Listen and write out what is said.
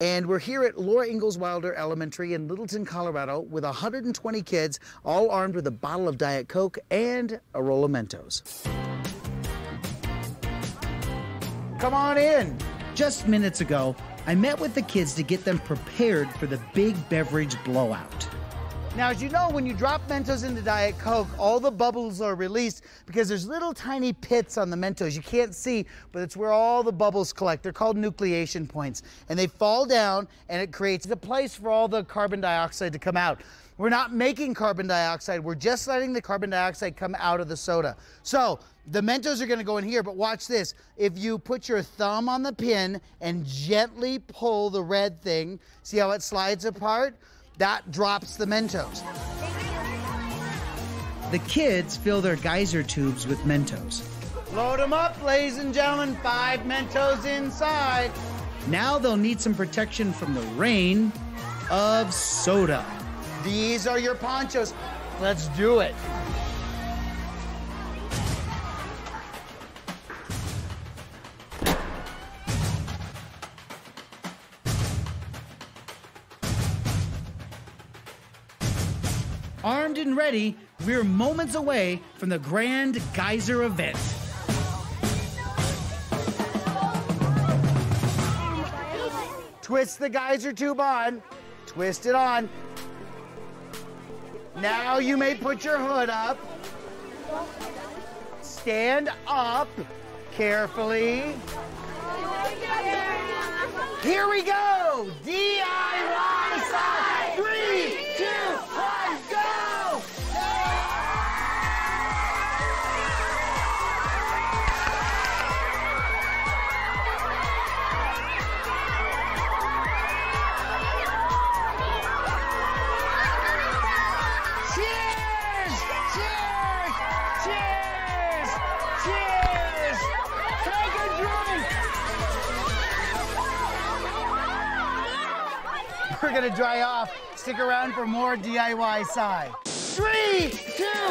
And we're here at Laura Ingalls Wilder Elementary in Littleton, Colorado, with 120 kids, all armed with a bottle of Diet Coke and a roll of Mentos. Come on in. Just minutes ago, I met with the kids to get them prepared for the big beverage blowout. Now, as you know, when you drop Mentos into Diet Coke, all the bubbles are released because there's little tiny pits on the Mentos. You can't see, but it's where all the bubbles collect. They're called nucleation points. And they fall down, and it creates a place for all the carbon dioxide to come out. We're not making carbon dioxide. We're just letting the carbon dioxide come out of the soda. So the Mentos are going to go in here, but watch this. If you put your thumb on the pin and gently pull the red thing, see how it slides apart? That drops the Mentos. The kids fill their geyser tubes with Mentos. Load them up, ladies and gentlemen. Five Mentos inside. Now they'll need some protection from the rain of soda. These are your ponchos. Let's do it. Armed and ready, we're moments away from the grand geyser event. Twist the geyser tube on. Twist it on. Now you may put your hood up. Stand up carefully. Here we go! Cheers! Cheers! Take a drink! We're gonna dry off. Stick around for more DIY Sci. Three, go!